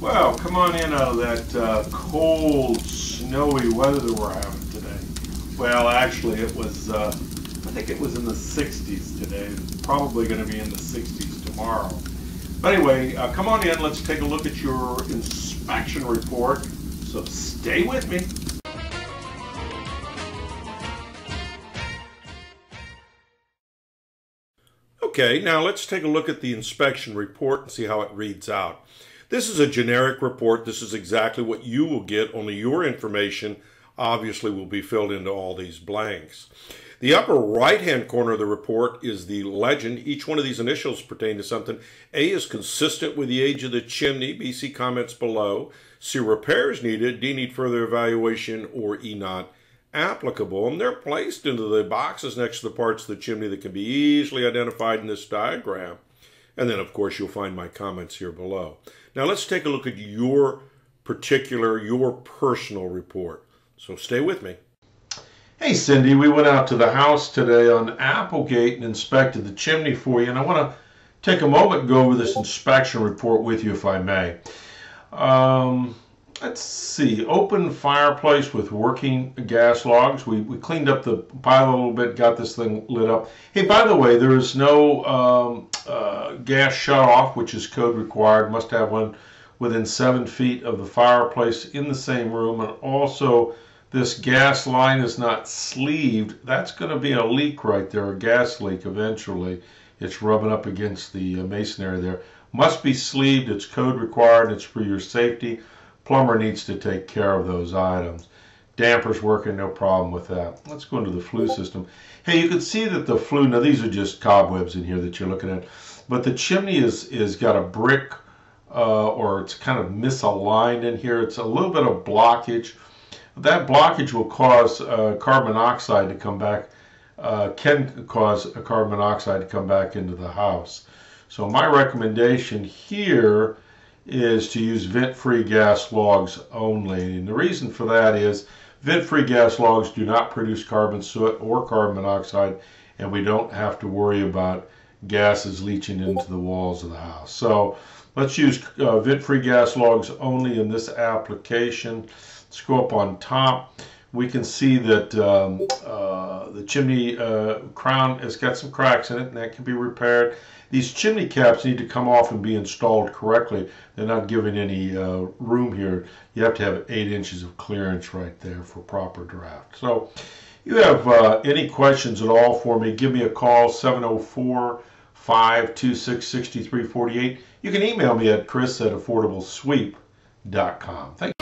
Well, come on in out of that uh, cold, snowy weather that we're having today. Well, actually, it was, uh, I think it was in the 60s today. Probably going to be in the 60s tomorrow. But anyway, uh, come on in. Let's take a look at your inspection report. So stay with me. Okay, now let's take a look at the inspection report and see how it reads out. This is a generic report. This is exactly what you will get, only your information obviously will be filled into all these blanks. The upper right-hand corner of the report is the legend. Each one of these initials pertain to something. A is consistent with the age of the chimney. B, see comments below. C, repairs needed. D, need further evaluation. Or E, not applicable. And they're placed into the boxes next to the parts of the chimney that can be easily identified in this diagram. And then, of course, you'll find my comments here below. Now, let's take a look at your particular, your personal report. So stay with me. Hey, Cindy, we went out to the house today on Applegate and inspected the chimney for you. And I want to take a moment and go over this inspection report with you, if I may. Um, let's see, open fireplace with working gas logs. We, we cleaned up the pile a little bit, got this thing lit up. Hey, by the way, there is no um, uh, gas shut off, which is code required. Must have one within seven feet of the fireplace in the same room. And also, this gas line is not sleeved. That's going to be a leak right there, a gas leak eventually. It's rubbing up against the uh, masonry there. Must be sleeved. It's code required. It's for your safety. Plumber needs to take care of those items. Damper's working, no problem with that. Let's go into the flue system. Hey, you can see that the flue, now these are just cobwebs in here that you're looking at, but the chimney is, is got a brick uh, or it's kind of misaligned in here. It's a little bit of blockage. That blockage will cause uh, carbon monoxide to come back, uh, can cause a carbon monoxide to come back into the house. So my recommendation here is to use vent-free gas logs only. And the reason for that is vent-free gas logs do not produce carbon soot or carbon monoxide, and we don't have to worry about gases leaching into the walls of the house. So let's use uh, vent-free gas logs only in this application. Let's go up on top. We can see that um, uh, the chimney uh, crown has got some cracks in it, and that can be repaired. These chimney caps need to come off and be installed correctly. They're not giving any uh, room here. You have to have eight inches of clearance right there for proper draft. So you have uh, any questions at all for me, give me a call, 704 526 6348. You can email me at chris at affordablesweep.com. Thank.